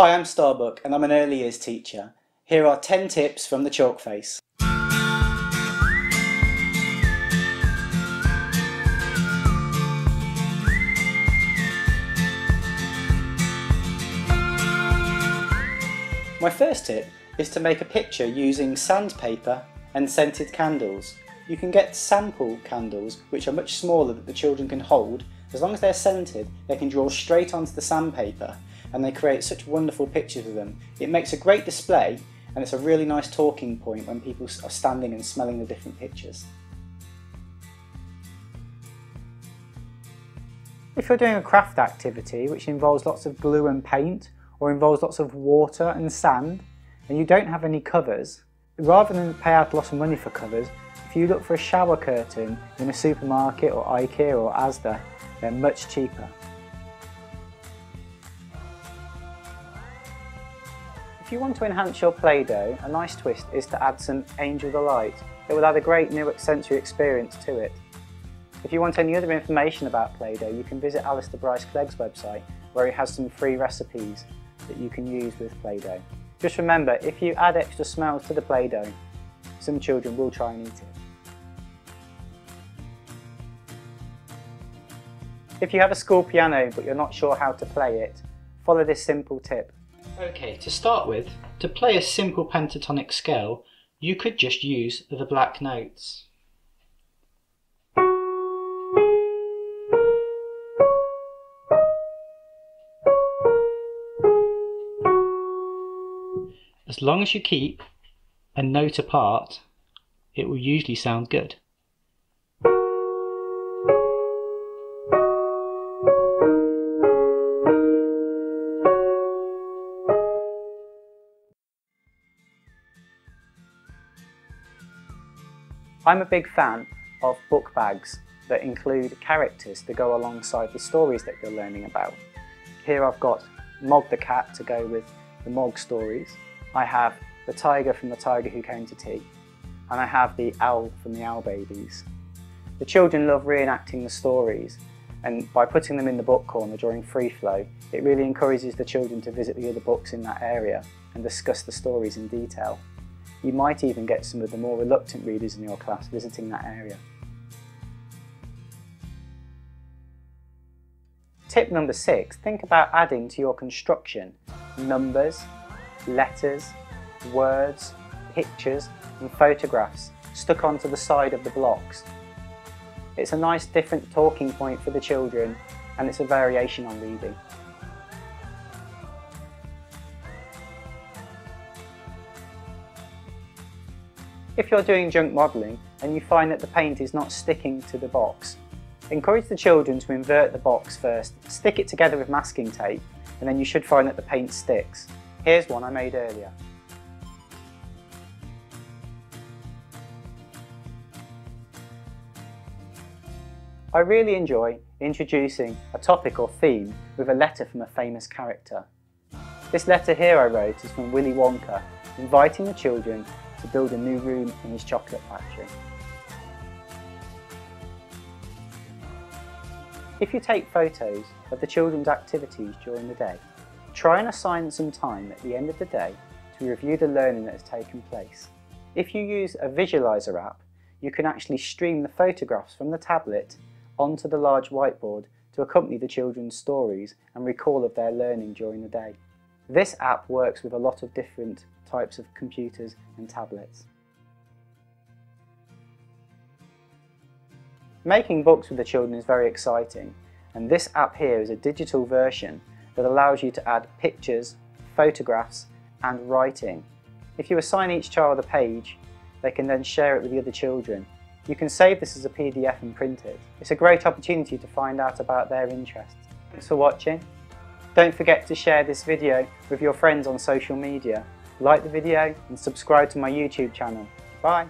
Hi, I'm Starbuck and I'm an early years teacher. Here are 10 tips from the chalk face. My first tip is to make a picture using sandpaper and scented candles. You can get sample candles which are much smaller that the children can hold. As long as they're scented, they can draw straight onto the sandpaper and they create such wonderful pictures of them. It makes a great display and it's a really nice talking point when people are standing and smelling the different pictures. If you're doing a craft activity which involves lots of glue and paint or involves lots of water and sand and you don't have any covers, rather than pay out lots of money for covers, if you look for a shower curtain in a supermarket or IKEA or Asda, they're much cheaper. If you want to enhance your Play-Doh, a nice twist is to add some Angel Delight. It will add a great new sensory experience to it. If you want any other information about Play-Doh, you can visit Alistair Bryce Clegg's website where he has some free recipes that you can use with Play-Doh. Just remember, if you add extra smells to the Play-Doh, some children will try and eat it. If you have a school piano but you're not sure how to play it, follow this simple tip. Okay, to start with, to play a simple pentatonic scale, you could just use the black notes. As long as you keep a note apart, it will usually sound good. I'm a big fan of book bags that include characters to go alongside the stories that you're learning about. Here I've got Mog the cat to go with the Mog stories. I have the tiger from the tiger who came to tea and I have the owl from the owl babies. The children love reenacting the stories and by putting them in the book corner during free flow it really encourages the children to visit the other books in that area and discuss the stories in detail. You might even get some of the more reluctant readers in your class visiting that area. Tip number six, think about adding to your construction numbers, letters, words, pictures and photographs stuck onto the side of the blocks. It's a nice different talking point for the children and it's a variation on reading. If you're doing junk modelling and you find that the paint is not sticking to the box, encourage the children to invert the box first, stick it together with masking tape, and then you should find that the paint sticks. Here's one I made earlier. I really enjoy introducing a topic or theme with a letter from a famous character. This letter here I wrote is from Willy Wonka, inviting the children to build a new room in his chocolate factory. If you take photos of the children's activities during the day, try and assign some time at the end of the day to review the learning that has taken place. If you use a visualizer app, you can actually stream the photographs from the tablet onto the large whiteboard to accompany the children's stories and recall of their learning during the day. This app works with a lot of different types of computers and tablets. Making books with the children is very exciting and this app here is a digital version that allows you to add pictures, photographs and writing. If you assign each child a page, they can then share it with the other children. You can save this as a PDF and print it. It's a great opportunity to find out about their interests. Thanks for watching. Don't forget to share this video with your friends on social media like the video and subscribe to my YouTube channel. Bye!